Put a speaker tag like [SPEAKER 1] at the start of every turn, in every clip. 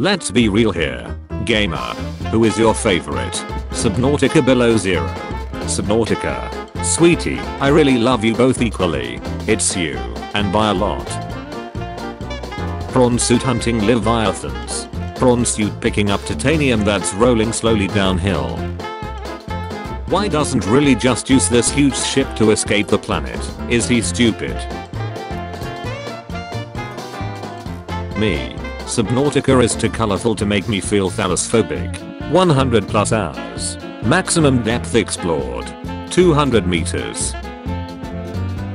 [SPEAKER 1] Let's be real here. Gamer. Who is your favorite? Subnautica below zero. Subnautica. Sweetie, I Riley love you both equally. It's you, and by a lot. Prawn suit hunting leviathans. Prawn suit picking up titanium that's rolling slowly downhill. Why doesn't really just use this huge ship to escape the planet? Is he stupid? Me. Subnautica is too colorful to make me feel thalassophobic. 100 plus hours. Maximum depth explored. 200 meters.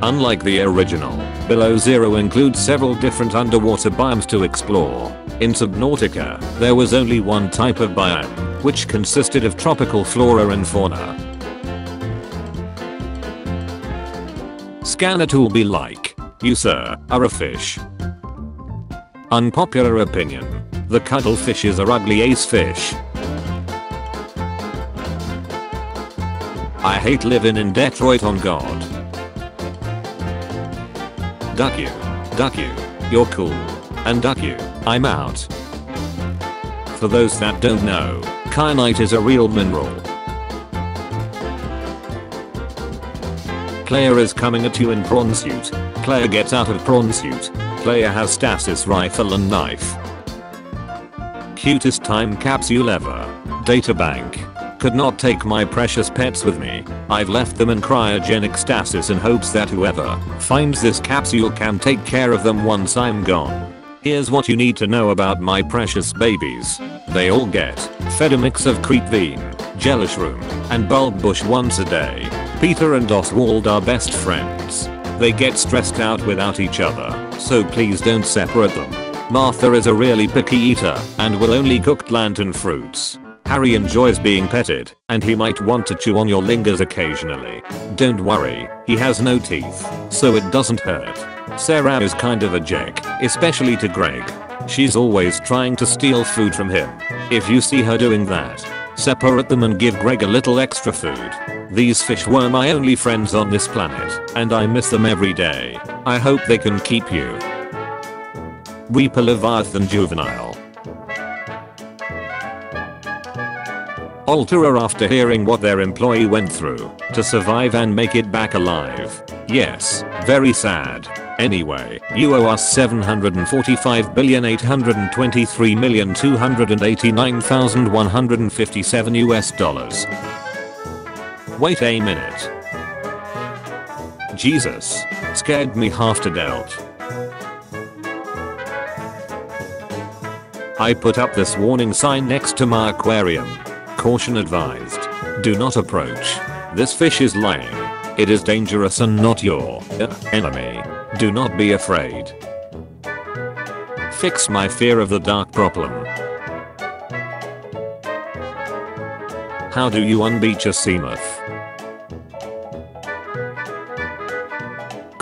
[SPEAKER 1] Unlike the original, Below Zero includes several different underwater biomes to explore. In Subnautica, there was only one type of biome, which consisted of tropical flora and fauna. Scanner tool be like, you sir, are a fish. Unpopular opinion. The cuttlefish are ugly ace fish. I hate living in Detroit on God. Duck you. Duck you. You're cool. And duck you. I'm out. For those that don't know, kyanite is a real mineral. Player is coming at you in prawn suit. Player gets out of prawn suit. Player has stasis rifle and knife. Cutest time capsule ever. Databank. Could not take my precious pets with me. I've left them in cryogenic stasis in hopes that whoever finds this capsule can take care of them once I'm gone. Here's what you need to know about my precious babies. They all get fed a mix of creepvine, Jellyshroom, and bulb bush once a day. Peter and Oswald are best friends. They get stressed out without each other, so please don't separate them. Martha is a really picky eater and will only cook plantain fruits. Harry enjoys being petted, and he might want to chew on your lingers occasionally. Don't worry, he has no teeth, so it doesn't hurt. Sarah is kind of a jack, especially to Greg. She's always trying to steal food from him. If you see her doing that, separate them and give Greg a little extra food. These fish were my only friends on this planet, and I miss them every day. I hope they can keep you. Weeper Leviathan Juvenile. Alterra after hearing what their employee went through to survive and make it back alive. Yes, very sad. Anyway, you owe us 745,823,289,157 US dollars. Wait a minute. Jesus. Scared me half to death. I put up this warning sign next to my aquarium. Caution advised. Do not approach. This fish is lying. It is dangerous and not your uh, enemy. Do not be afraid. Fix my fear of the dark problem. How do you unbeach a seamoth?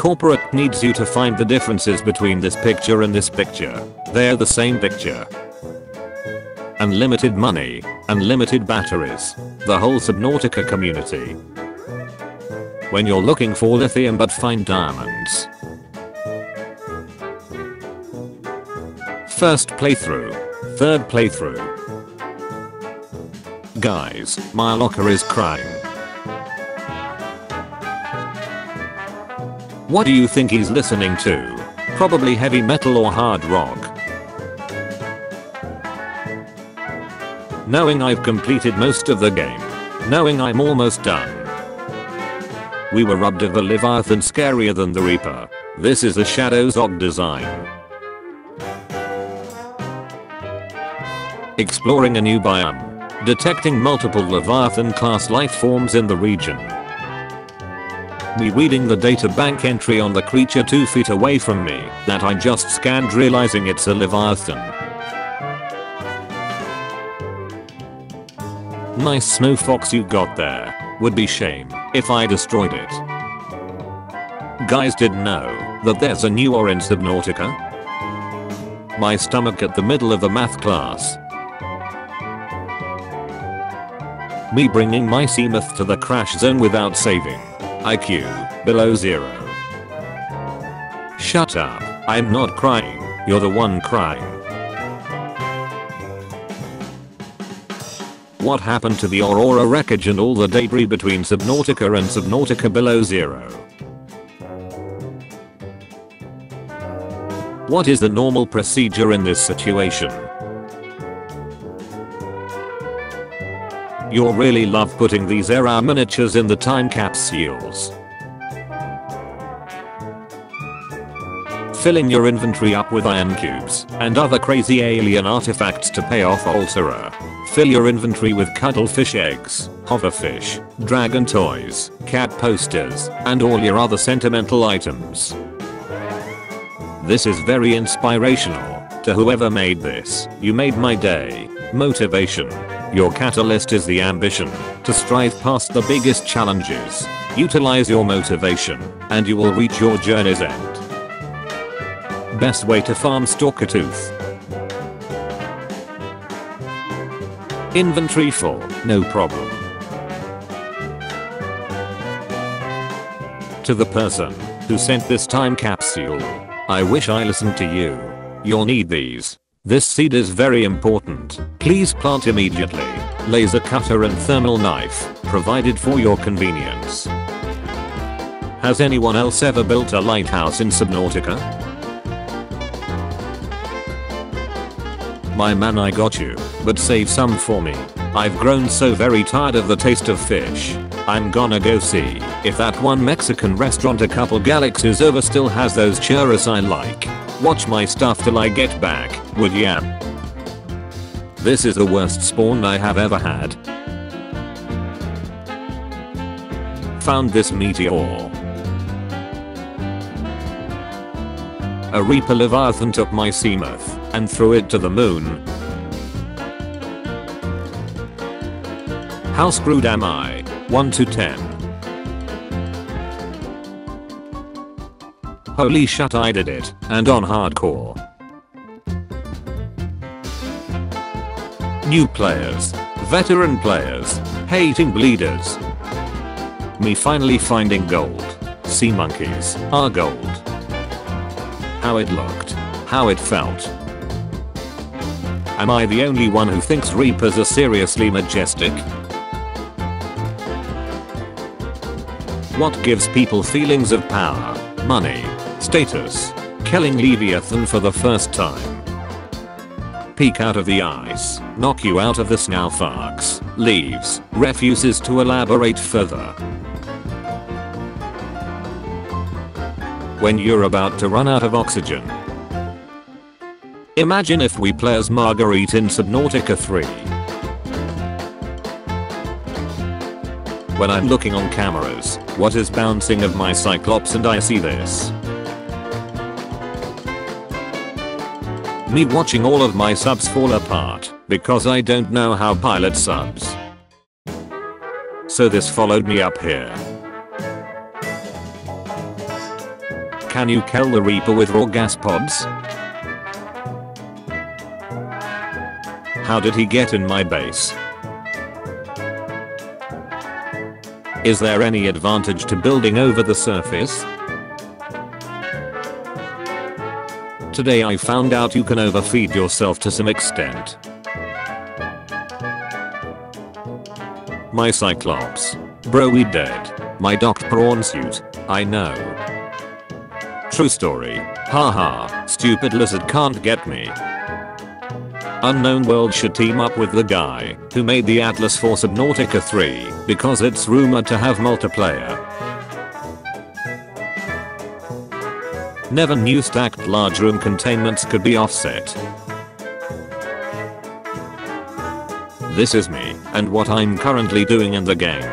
[SPEAKER 1] Corporate needs you to find the differences between this picture and this picture. They're the same picture. Unlimited money, unlimited batteries, the whole Subnautica community. When you're looking for lithium but find diamonds. First playthrough. Third playthrough. Guys, my locker is crying. What do you think he's listening to? Probably heavy metal or hard rock. Knowing I've completed most of the game. Knowing I'm almost done. We were robbed of a Leviathan scarier than the Reaper. This is the Shadows Og design. Exploring a new biome. Detecting multiple Leviathan class life forms in the region. Me reading the data bank entry on the creature 2 feet away from me that I just scanned realizing it's a Leviathan. Nice snow fox you got there. Would be shame if I destroyed it. Guys did know that there's a new in Subnautica? My stomach at the middle of a math class. Me bringing my seamoth to the crash zone without saving. IQ, below zero. Shut up, I'm not crying, you're the one crying. What happened to the Aurora wreckage and all the debris between Subnautica and Subnautica below zero? What is the normal procedure in this situation? You really love putting these era miniatures in the time capsules. Filling your inventory up with iron cubes and other crazy alien artifacts to pay off Alterra. Fill your inventory with cuttlefish eggs, hoverfish, dragon toys, cat posters, and all your other sentimental items. This is very inspirational. To whoever made this, you made my day. Motivation. Your catalyst is the ambition to strive past the biggest challenges. Utilize your motivation, and you will reach your journey's end. Best way to farm Stalker Tooth. Inventory full, no problem. To the person who sent this time capsule, I wish I listened to you. You'll need these. This seed is very important. Please plant immediately. Laser cutter and thermal knife, provided for your convenience. Has anyone else ever built a lighthouse in Subnautica? My man I got you, but save some for me. I've grown so very tired of the taste of fish. I'm gonna go see if that one Mexican restaurant a couple galaxies over still has those churros I like. Watch my stuff till I get back, would ya? This is the worst spawn I have ever had. Found this meteor. A Reaper Leviathan took my Seamoth and threw it to the moon. How screwed am I? 1 to 10. Holy shit I did it, and on hardcore. New players, veteran players, hating bleeders. Me finally finding gold. Sea monkeys are gold. How it looked. How it felt. Am I the only one who thinks Reapers are seriously majestic? What gives people feelings of power, money, status? Killing Leviathan for the first time. Peek out of the ice, knock you out of the snowfox, leaves, refuses to elaborate further. When you're about to run out of oxygen. Imagine if we play as Marguerite in Subnautica 3. When I'm looking on cameras, what is bouncing of my Cyclops and I see this. Me watching all of my subs fall apart because I don't know how pilot subs. So this followed me up here. Can you kill the Reaper with raw gas pods? How did he get in my base? Is there any advantage to building over the surface? Today I found out you can overfeed yourself to some extent. My Cyclops. Bro we dead. My docked prawn suit. I know. True story. Haha, stupid lizard can't get me. Unknown World should team up with the guy who made the Atlas for Subnautica 3 because it's rumored to have multiplayer. Never knew stacked large room containments could be offset. This is me and what I'm currently doing in the game.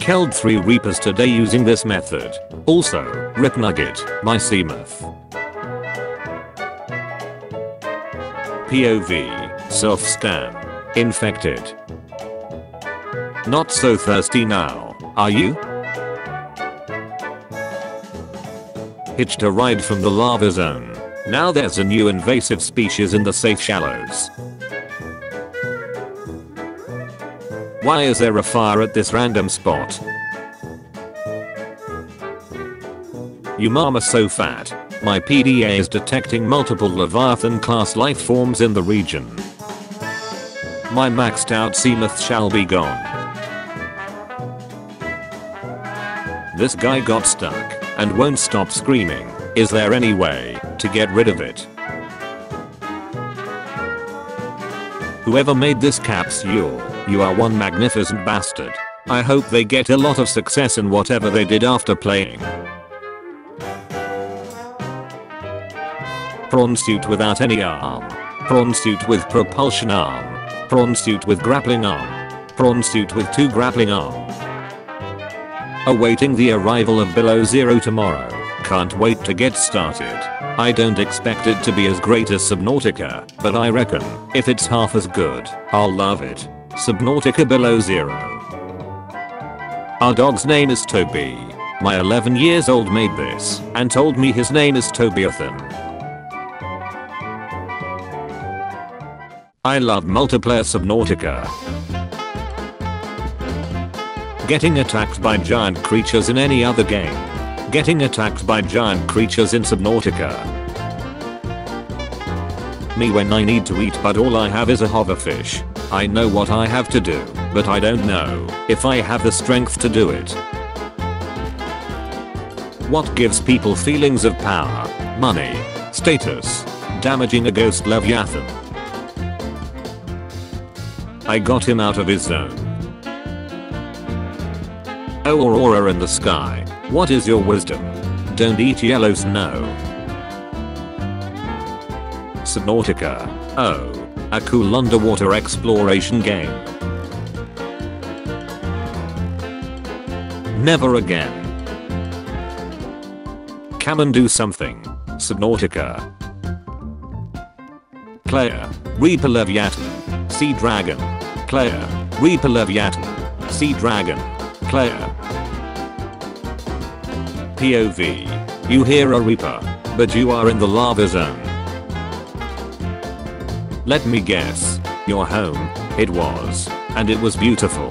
[SPEAKER 1] Killed 3 Reapers today using this method. Also, Rip Nugget, my Seamoth. POV, self-scan. Infected. Not so thirsty now, are you? Hitched a ride from the lava zone. Now there's a new invasive species in the safe shallows. Why is there a fire at this random spot? You mama so fat. My PDA is detecting multiple Leviathan class life forms in the region. My maxed out Seamoth shall be gone. This guy got stuck and won't stop screaming. Is there any way to get rid of it? Whoever made this capsule, you are one magnificent bastard. I hope they get a lot of success in whatever they did after playing. Prawn suit without any arm. Prawn suit with propulsion arm. Prawn suit with grappling arm. Prawn suit with two grappling arms. Awaiting the arrival of Below Zero tomorrow. Can't wait to get started. I don't expect it to be as great as Subnautica, but I reckon, if it's half as good, I'll love it. Subnautica Below Zero. Our dog's name is Toby. My 11 years old made this and told me his name is Tobiathan. I love multiplayer Subnautica. Getting attacked by giant creatures in any other game. Getting attacked by giant creatures in Subnautica. Me when I need to eat but all I have is a hoverfish. I know what I have to do, but I don't know if I have the strength to do it. What gives people feelings of power, money, status, damaging a ghost Leviathan? I got him out of his zone. Oh Aurora in the sky, what is your wisdom? Don't eat yellow snow. Subnautica. Oh, a cool underwater exploration game. Never again. Come and do something. Subnautica. Player. Reaper Leviathan. Sea Dragon. Player. Reaper Leviathan. Sea Dragon. Player. POV. You hear a Reaper, but you are in the lava zone. Let me guess. Your home. It was. And it was beautiful.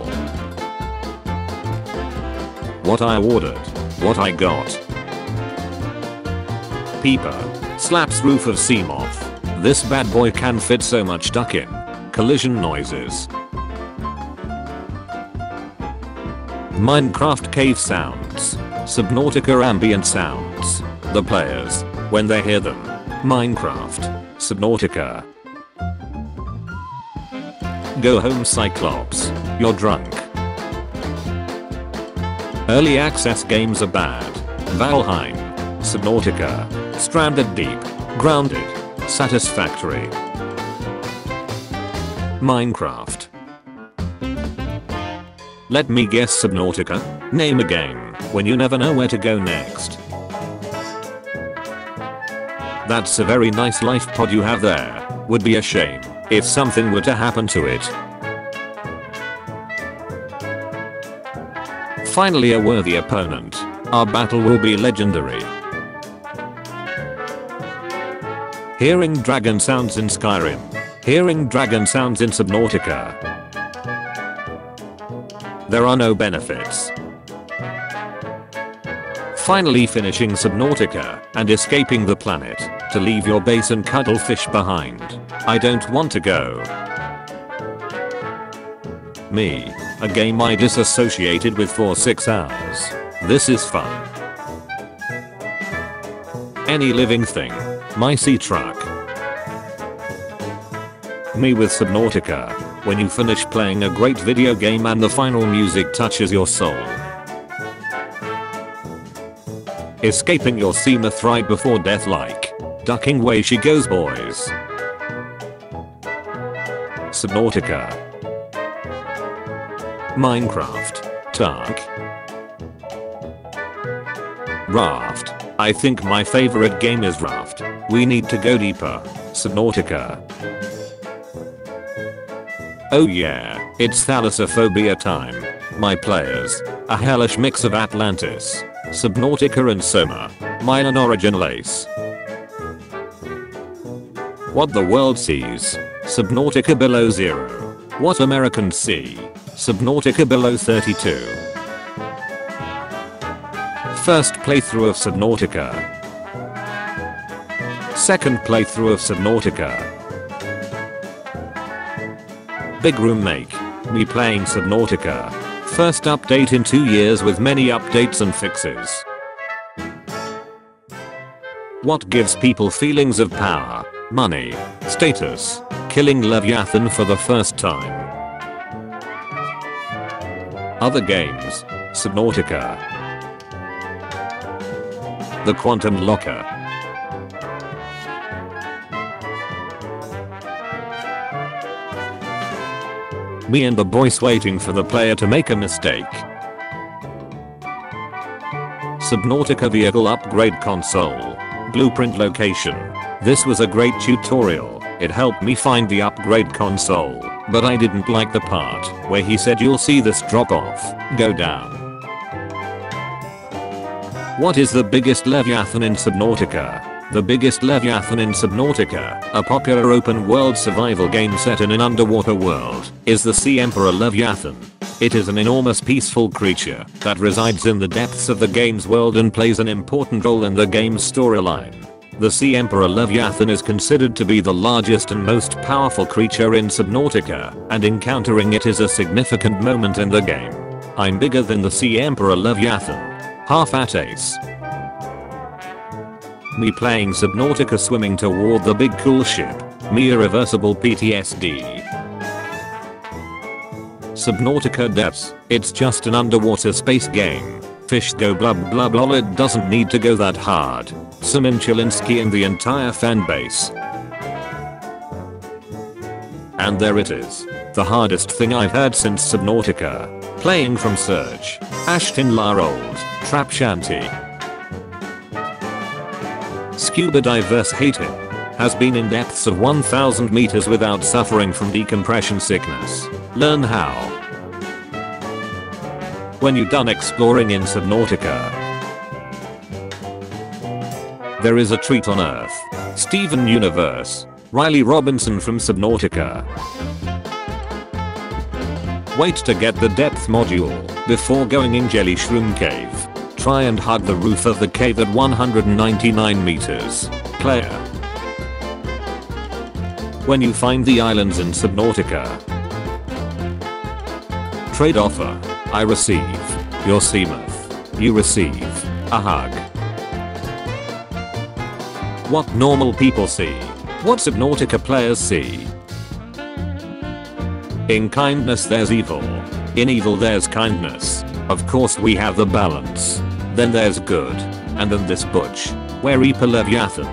[SPEAKER 1] What I ordered. What I got. Peeper. Slaps roof of Seamoth. This bad boy can fit so much duck in. Collision noises. Minecraft cave sounds. Subnautica ambient sounds. The players. When they hear them. Minecraft. Subnautica. Go home Cyclops. You're drunk. Early access games are bad. Valheim. Subnautica. Stranded Deep. Grounded. Satisfactory. Minecraft. Let me guess Subnautica? Name a game when you never know where to go next. That's a very nice life pod you have there. Would be a shame if something were to happen to it. Finally a worthy opponent. Our battle will be legendary. Hearing dragon sounds in Skyrim. Hearing dragon sounds in Subnautica. There are no benefits. Finally finishing Subnautica and escaping the planet to leave your base and cuttlefish behind. I don't want to go. Me. A game I disassociated with for 6 hours. This is fun. Any living thing. My sea truck. Me with Subnautica. When you finish playing a great video game and the final music touches your soul. Escaping your Seamoth right before death like. Ducking way she goes boys. Subnautica. Minecraft. Tark. Raft. I think my favorite game is Raft. We need to go deeper. Subnautica. Oh yeah, it's thalassophobia time. My players. A hellish mix of Atlantis, Subnautica and Soma. Milan origin lace. What the world sees. Subnautica below zero. What Americans see. Subnautica below 32. First playthrough of Subnautica. Second playthrough of Subnautica. Big room make. Me playing Subnautica. First update in 2 years with many updates and fixes. What gives people feelings of power, money, status, killing Leviathan for the first time. Other games, Subnautica, The Quantum Locker, Me and the boys waiting for the player to make a mistake. Subnautica Vehicle Upgrade Console. Blueprint Location. This was a great tutorial. It helped me find the upgrade console, but I didn't like the part where he said you'll see this drop off, go down. What is the biggest Leviathan in Subnautica? The biggest Leviathan in Subnautica, a popular open world survival game set in an underwater world, is the Sea Emperor Leviathan. It is an enormous peaceful creature that resides in the depths of the game's world and plays an important role in the game's storyline. The Sea Emperor Leviathan is considered to be the largest and most powerful creature in Subnautica, and encountering it is a significant moment in the game. I'm bigger than the Sea Emperor Leviathan. Half at ace. Me playing Subnautica swimming toward the big cool ship. Me irreversible PTSD. Subnautica devs, it's just an underwater space game. Fish go blub blub blah it doesn't need to go that hard. Simon Chylinski and the entire fanbase. And there it is. The hardest thing I've heard since Subnautica. Playing from Search. Ashton Larold. Trap Shanty. Scuba divers hate him. Has been in depths of 1000 meters without suffering from decompression sickness. Learn how. When you done exploring in Subnautica. There is a treat on Earth. Steven Universe. Riley Robinson from Subnautica. Wait to get the depth module before going in Jelly Shroom Cave. Try and hug the roof of the cave at 199 meters. Player. When you find the islands in Subnautica. Trade offer. I receive. Your Seamoth. You receive. A hug. What normal people see. What Subnautica players see. In kindness there's evil. In evil there's kindness. Of course we have the balance. Then there's good. And then this butch. Where Reaper Leviathan.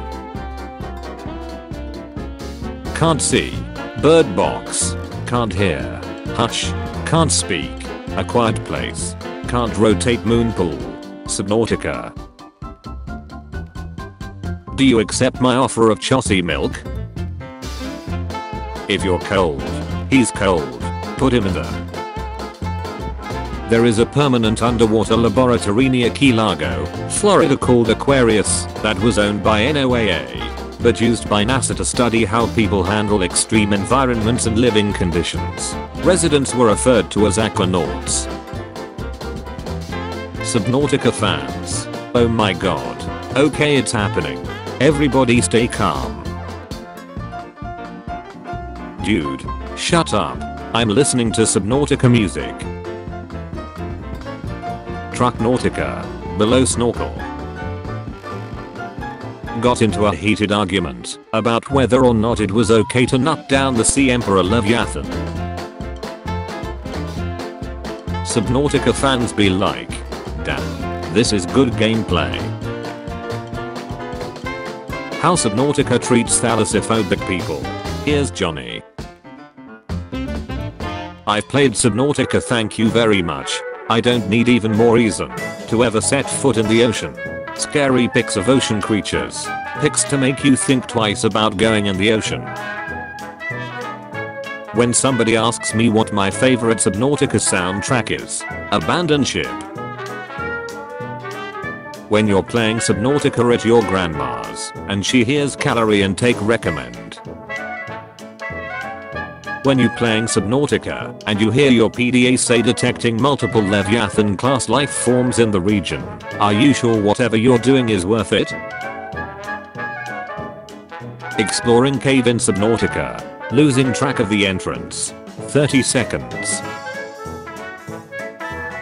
[SPEAKER 1] Can't see. Bird box. Can't hear. Hush. Can't speak. A quiet place. Can't rotate moon pool. Subnautica. Do you accept my offer of Chossie milk? If you're cold. He's cold. Put him in there. There is a permanent underwater laboratory near Key Largo, Florida called Aquarius that was owned by NOAA, but used by NASA to study how people handle extreme environments and living conditions. Residents were referred to as aquanauts. Subnautica fans. Oh my god. Okay it's happening. Everybody stay calm. Dude. Shut up. I'm listening to Subnautica music. Truck Nautica. Below snorkel. Got into a heated argument about whether or not it was okay to nut down the Sea Emperor Leviathan. Subnautica fans be like, damn, this is good gameplay. How Subnautica treats thalassophobic people. Here's Johnny. I've played Subnautica thank you very much. I don't need even more reason to ever set foot in the ocean. Scary pics of ocean creatures. Pics to make you think twice about going in the ocean. When somebody asks me what my favorite Subnautica soundtrack is, Abandon Ship. When you're playing Subnautica at your grandma's and she hears calorie intake recommend. When you playing Subnautica and you hear your PDA say detecting multiple Leviathan class life forms in the region, are you sure whatever you're doing is worth it? Exploring cave in Subnautica. Losing track of the entrance. 30 seconds.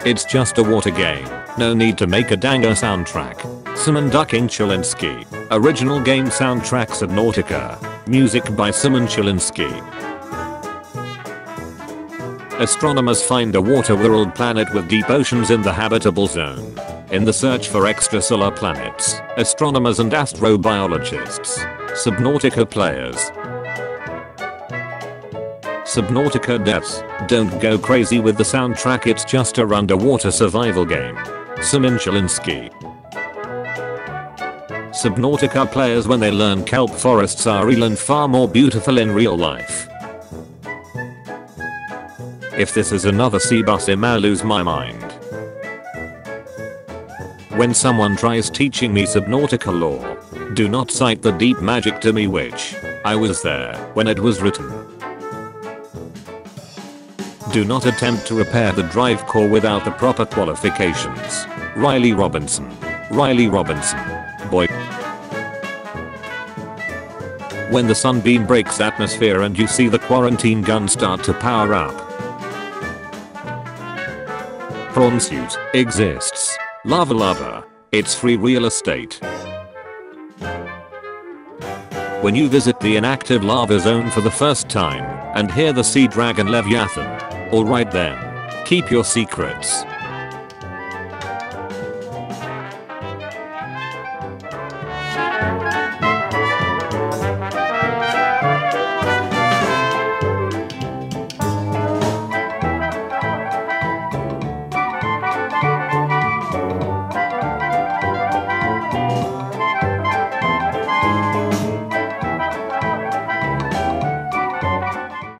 [SPEAKER 1] It's just a water game. No need to make a danger soundtrack. Simon Ducking Chylinski. Original game soundtrack Subnautica. Music by Simon Chylinski. Astronomers find a water world planet with deep oceans in the habitable zone. In the search for extrasolar planets, astronomers and astrobiologists, Subnautica players. Subnautica devs, don't go crazy with the soundtrack it's just a underwater survival game. Simon Chylinski. Subnautica players when they learn kelp forests are real and far more beautiful in real life. If this is another C-bus I lose my mind. When someone tries teaching me Subnautica lore, do not cite the deep magic to me which, I was there when it was written. Do not attempt to repair the drive core without the proper qualifications. Riley Robinson. Riley Robinson. Boy. When the sunbeam breaks atmosphere and you see the quarantine gun start to power up. Prawn suit exists. Lava Larva. It's free real estate. When you visit the inactive lava zone for the first time and hear the sea dragon Leviathan. Alright then. Keep your secrets.